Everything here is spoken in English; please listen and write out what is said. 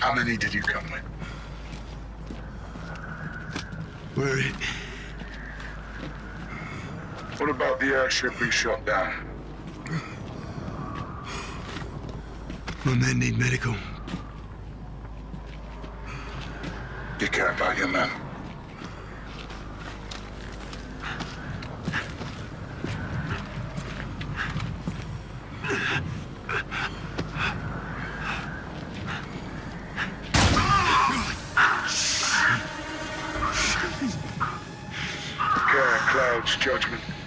How many did you come with? Where it? What about the airship we shot down? My men need medical. You care about your men? Clouds judgment.